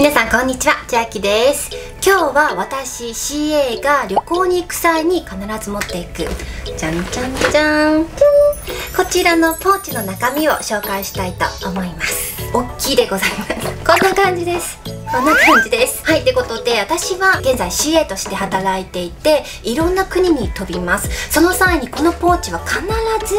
皆さんこんにちは千秋です。今日は私 CA が旅行に行く際に必ず持っていくじゃんじゃんじゃん。こちらのポーチの中身を紹介したいと思います。大きいでございます。こんな感じです。こんな感じです。はいってことで私は現在 CA として働いていていろんな国に飛びます。その際にこのポーチは必ず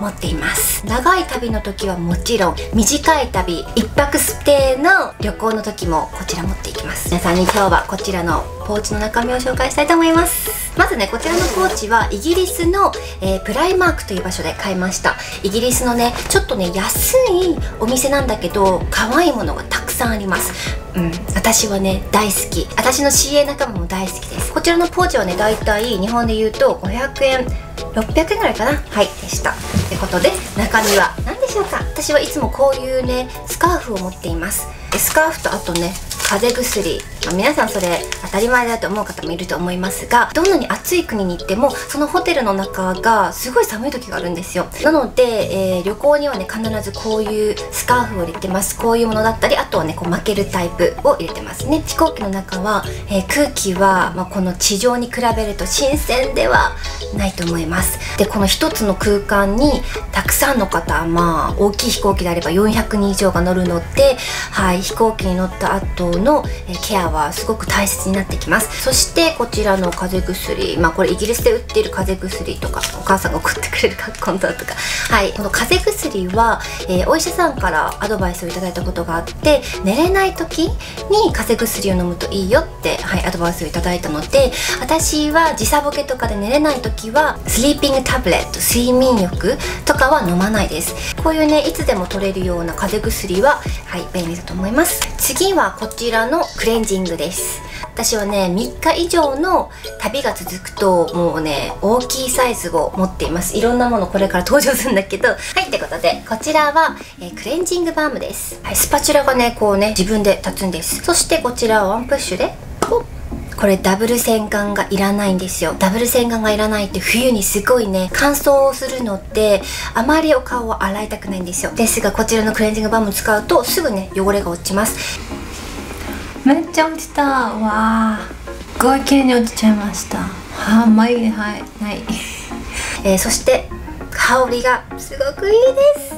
持っています。長い旅の時はもちろん短い旅一泊ステイの旅行の時もこちら持っていきます。皆さんに今日はこちらのポーチの中身を紹介したいと思います。まずねこちらのポーチはイギリスの、えー、プライマークという場所で買いました。イギリスのねちょっとね安いお店なんだけど可愛いものがたくさんあります。うん私はね大好き。私の CA 仲間も大好きです。こちらのポーチはねだいたい日本で言うと500円600円ぐらいかな。はいでした。ってことで中身は何？しょうか私はいつもこういうねスカーフを持っています。スカーフとあとね風邪薬、まあ、皆さんそれ当たり前だと思う方もいると思いますがどんなに暑い国に行ってもそのホテルの中がすごい寒い時があるんですよ。なので、えー、旅行にはね必ずこういうスカーフを入れてます。こういうものだったりあとはねこう負けるタイプを入れてますね。飛行機の中は、えー、空気は、まあ、この地上に比べると新鮮ではないと思います。でこの一つの空間にたくさんの方まあ大きい飛行機であれば400人以上が乗るのではい飛行機に乗った後のケアはすごく大切になってきます。そしてこちらの風邪薬まあこれイギリスで売っている風邪薬とかお母さんが送ってくれる学校だとか。はい。この風邪薬は、えー、お医者さんからアドバイスをいただいたことがあって寝れない時に風邪薬を飲むといいよって、はい、アドバイスをいただいたので私は時差ボケとかで寝れない時はスリーピングタブレット睡眠薬とかは飲まないです。こういうねいつでも取れるような風邪薬ははい便利だと思います。次はこちらのクレンジングです。私はね3日以上の旅が続くともうね大きいサイズを持っています。いろんなものこれから登場するんだけど。はいってことでこちらは、えー、クレンジングバームです、はい、スパチュラがねこうね自分で立つんです。そしてこちらはワンプッシュでこれダブル洗顔がいらないんですよ。ダブル洗顔がいらないって冬にすごいね乾燥をするのであまりお顔を洗いたくないんですよ。ですがこちらのクレンジングバーム使うとすぐね汚れが落ちます。めっちゃ落ちた。わあ。すごい綺麗に落ちちゃいました。はあ眉毛はいない。えー、そして香りがすごくいいです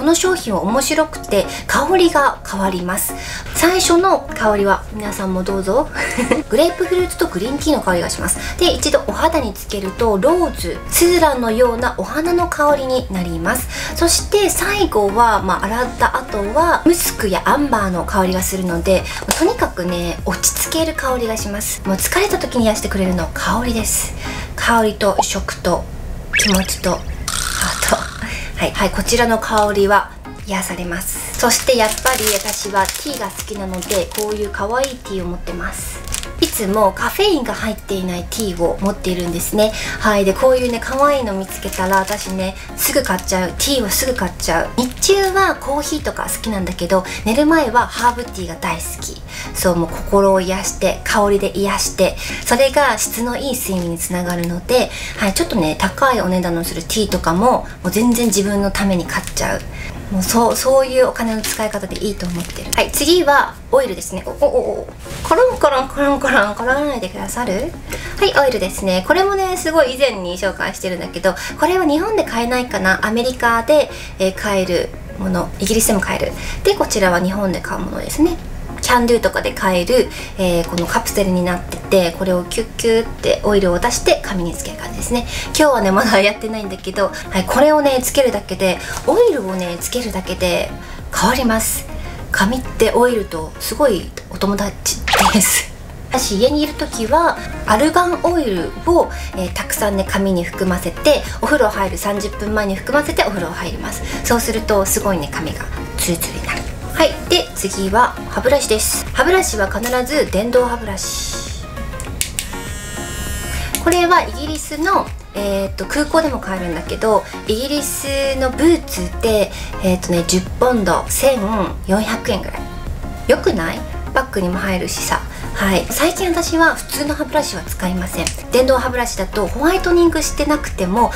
この商品は面白くて香りが変わります。最初の香りは皆さんもどうぞ。グレープフルーツとグリーンティーの香りがします。で一度お肌につけるとローズスズランのようなお花の香りになります。そして最後は、まあ、洗った後はムスクやアンバーの香りがするのでとにかくね落ち着ける香りがします。もう疲れた時に癒してくれるの香りです。香りと食と気持ちとはい、はい、こちらの香りは癒されます。そしてやっぱり私はティーが好きなのでこういう可愛いティーを持ってます。つもカフェインが入っていないティーを持っているんですね。はい。でこういうね可愛いの見つけたら私ねすぐ買っちゃう。ティーはすぐ買っちゃう。日中はコーヒーとか好きなんだけど寝る前はハーブティーが大好き。そうもう心を癒して香りで癒してそれが質のいい睡眠につながるので、はい、ちょっとね高いお値段のするティーとかももう全然自分のために買っちゃう。もうそうそういうお金の使い方でいいと思ってる。はい次はオイルですね。おおおお。コロンコロンコロンコロン転がらないでくださる？はいオイルですね。これもねすごい以前に紹介してるんだけどこれは日本で買えないかな？アメリカで、えー、買えるもの。イギリスでも買える。でこちらは日本で買うものですね。キャンドゥとかで買える、えー、このカプセルになっててこれをキュッキュッってオイルを出して髪につける感じですね。今日はねまだやってないんだけど、はい、これをねつけるだけでオイルをねつけるだけで変わります。髪ってオイルとすごいお友達です。私家にいる時はアルガンオイルを、えー、たくさんね髪に含ませてお風呂入る30分前に含ませてお風呂入ります。そうするとすごいね髪がツルツルになる。はいで次は歯ブラシです。歯ブラシは必ず電動歯ブラシ。これはイギリスのえーと、空港でも買えるんだけどイギリスのブーツで、えーとね、10ポンド1400円ぐらい。よくない？バッグにも入るしさ。はい。最近私は普通の歯ブラシは使いません。電動歯ブラシだとホワイトニングしてなくても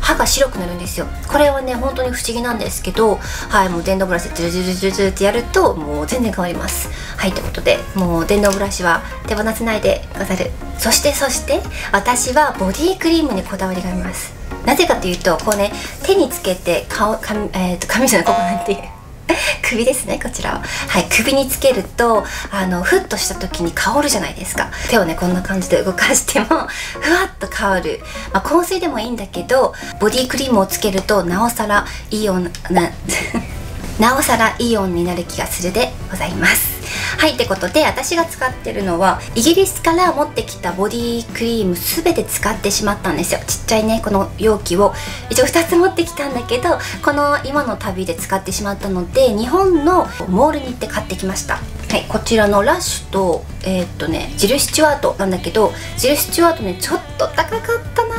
歯が白くなるんですよ。これはね本当に不思議なんですけどはいもう電動ブラシでジュルジュルジュルジュルってやるともう全然変わります。はいということでもう電動ブラシは手放せないでござる。そしてそして私はボディクリームにこだわりがあります。なぜかというとこうね手につけて顔髪,、えー、と髪じゃないここなんて。いう 首ですねこちらは。はい首につけるとあのふっとした時に香るじゃないですか。手をねこんな感じで動かしても ふわっと香る、まあ、香水でもいいんだけどボディクリームをつけるとなおさらいいような なおさらいい音になる気がするでございます。はいってことで私が使ってるのはイギリスから持ってきたボディクリーム全て使ってしまったんですよ。ちっちゃいねこの容器を。一応2つ持ってきたんだけどこの今の旅で使ってしまったので日本のモールに行って買ってきました。はいこちらのラッシュとえー、っとねジル・スチュワートなんだけどジル・スチュワートねちょっと高かったな。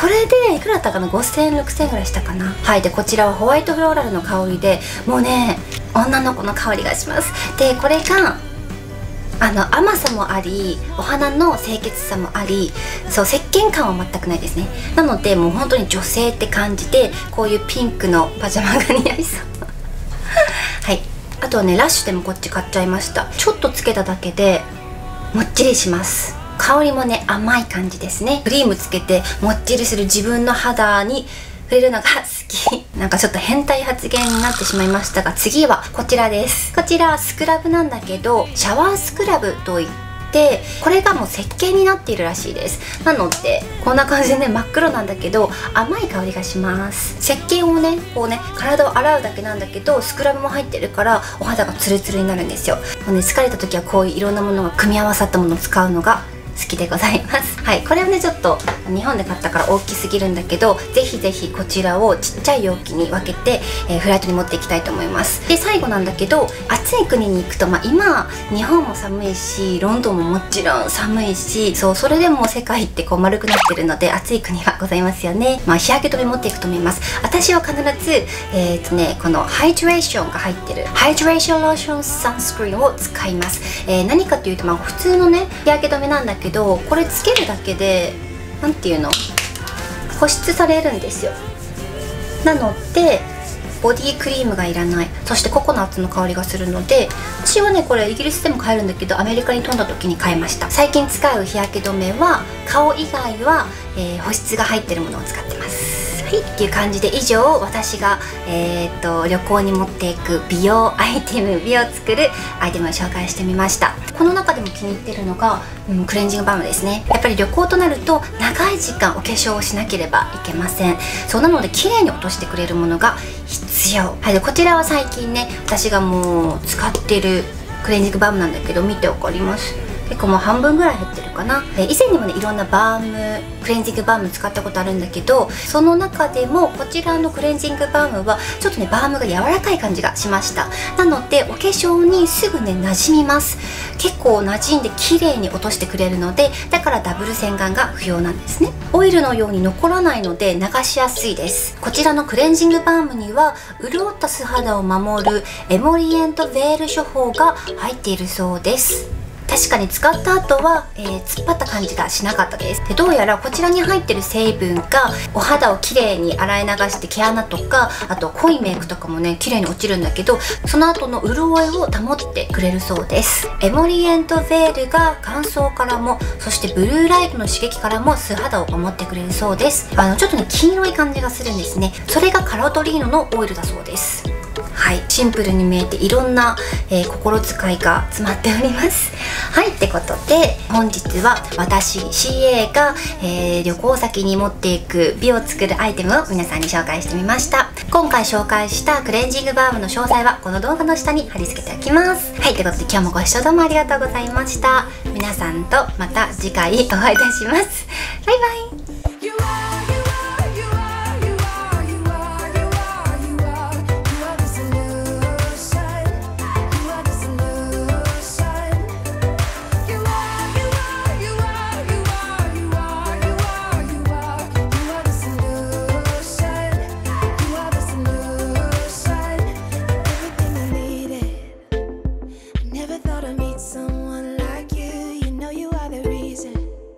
これでいくらだったかな？5000円6000円ぐらいしたかな。はいでこちらはホワイトフローラルの香りでもうね女の子の香りがします。でこれがあの甘さもありお花の清潔さもありそう石鹸感は全くないですね。なのでもう本当に女性って感じでこういうピンクのパジャマが似合いそう。はい。あとはねラッシュでもこっち買っちゃいました。ちょっとつけただけでもっちりします。香りもね甘い感じですね。クリームつけてもっちりする自分の肌に触れるのが好き。なんかちょっと変態発言になってしまいましたが次はこちらです。こちらスクラブなんだけどシャワースクラブといってこれがもう石鹸になっているらしいです。なのでこんな感じでね真っ黒なんだけど甘い香りがします。石鹸をねこうね体を洗うだけなんだけどスクラブも入ってるからお肌がツルツルになるんですよ。もうね疲れた時はこういういろんなものが組み合わさったものを使うのが好きでございます。はいこれはねちょっと日本で買ったから大きすぎるんだけどぜひぜひこちらをちっちゃい容器に分けて、えー、フライトに持っていきたいと思います。で最後なんだけど暑い国に行くとまあ今日本も寒いしロンドンももちろん寒いしそうそれでも世界ってこう丸くなってるので暑い国はございますよね。まあ日焼け止め持っていくと思います。私は必ずえっ、とねこのハイドレーションが入ってるハイドレーションローションサンスクリーンを使います、えー、何かというとまあ普通のね日焼け止めなんだけどどこれつけるだけで何ていうの保湿されるんですよ。なのでボディクリームがいらない。そしてココナッツの香りがするので私はねこれイギリスでも買えるんだけどアメリカに飛んだ時に買いました。最近使う日焼け止めは顔以外は、えー、保湿が入ってるものを使ってます。はいっていう感じで以上私が、えーと、旅行に持っていく美容アイテム美を作るアイテムを紹介してみました。この中でも気に入ってるのが、うん、クレンジングバームですね。やっぱり旅行となると長い時間お化粧をしなければいけません。そうなので綺麗に落としてくれるものが必要。はいでこちらは最近ね私がもう使ってるクレンジングバームなんだけど見て分かります？結構もう半分ぐらい減ってるかな。以前にもねいろんなバームクレンジングバーム使ったことあるんだけどその中でもこちらのクレンジングバームはちょっとねバームが柔らかい感じがしました。なのでお化粧にすぐね馴染みます。結構馴染んで綺麗に落としてくれるのでだからダブル洗顔が不要なんですね。オイルのように残らないので流しやすいです。こちらのクレンジングバームには潤った素肌を守るエモリエントベール処方が入っているそうです。確かに使った後は、えー、突っ張った感じがしなかったです。でどうやらこちらに入ってる成分がお肌をきれいに洗い流して毛穴とかあと濃いメイクとかもね綺麗に落ちるんだけどその後の潤いを保ってくれるそうです。エモリエントベールが乾燥からもそしてブルーライトの刺激からも素肌を守ってくれるそうです。あのちょっとね黄色い感じがするんですね。それがカロトリーノのオイルだそうです。はい。シンプルに見えていろんな、えー、心遣いが詰まっております。はい。ってことで本日は私 CA が、えー、旅行先に持っていく美を作るアイテムを皆さんに紹介してみました。今回紹介したクレンジングバームの詳細はこの動画の下に貼り付けておきます。はい。ってことで今日もご視聴どうもありがとうございました。皆さんとまた次回お会いいたします。バイバイ。Never thought I'd meet someone like you. You know you are the reason.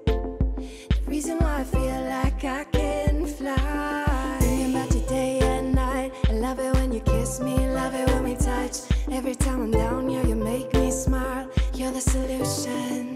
The reason why I feel like I can fly. Thinking about you day and night. I love it when you kiss me. Love it when we touch. Every time I'm down, yeah, you make me smile. You're the solution.